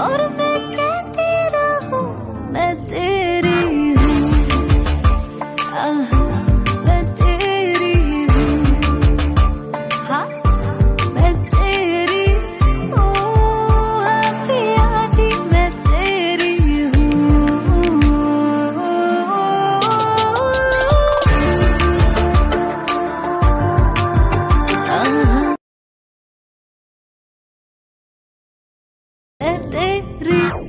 Oh. तेरी